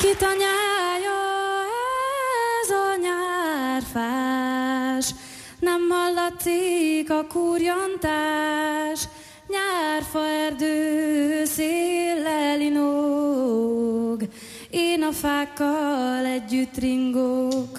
Kit anyája ez a nyárfás, nem hallatszik a kurjantás, nyárfa erdő széllel inog, én a fákkal együtt ringok.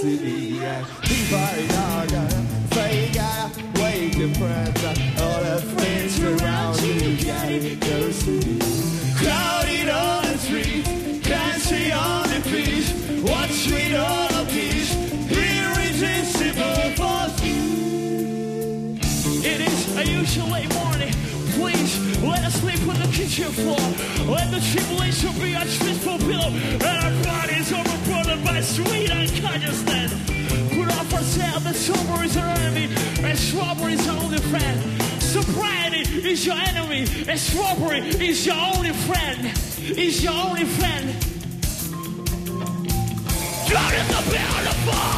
city and divide organ Fake wake the All the things around you get in city Crowded on the street dancing on the beach Watch all of these It is a usually morning please let us sleep on the kitchen floor. Let the tribulation be our tristful pillow, and our bodies overburdened by sweet unconsciousness. Put off ourselves the sober is our enemy, and strawberry is our only friend. Sobriety is your enemy, and strawberry is your only friend. Is your only friend. God is the.